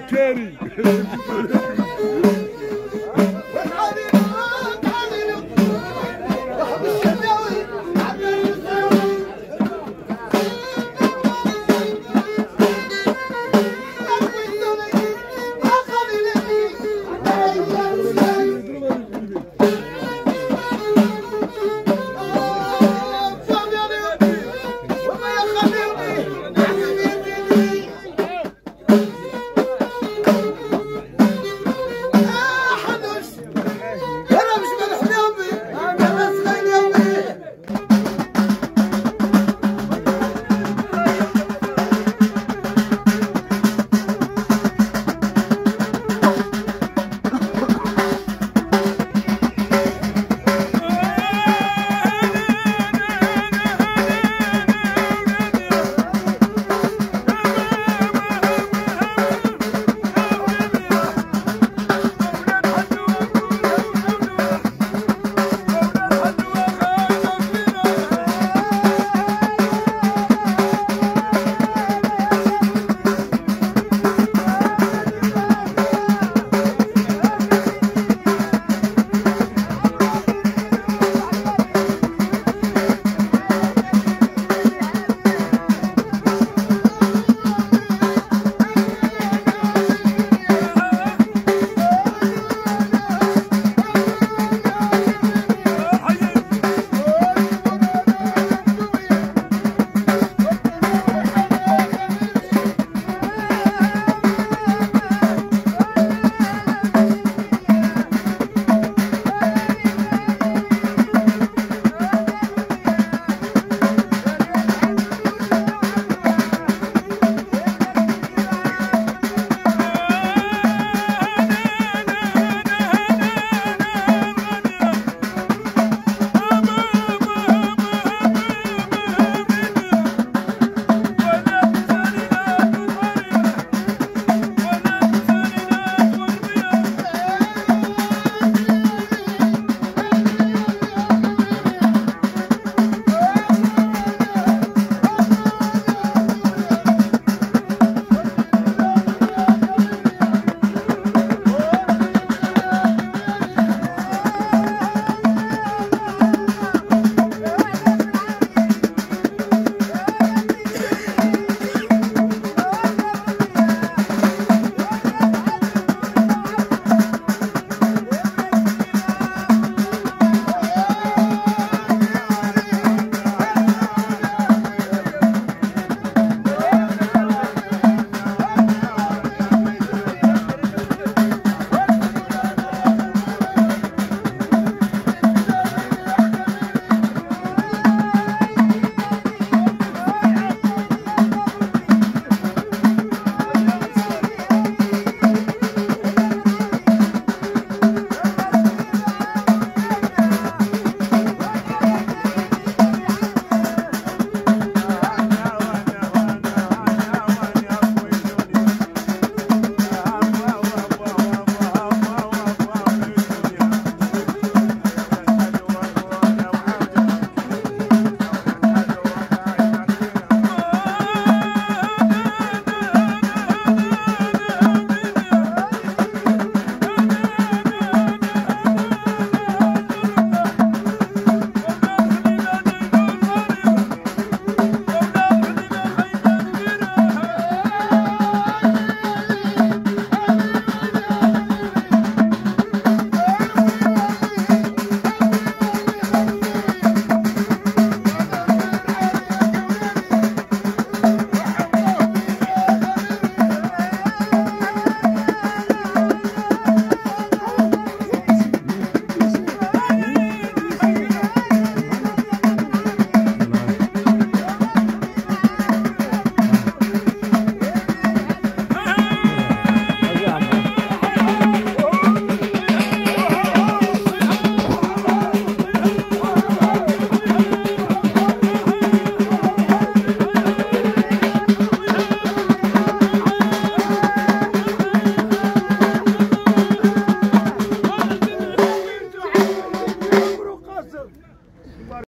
carry.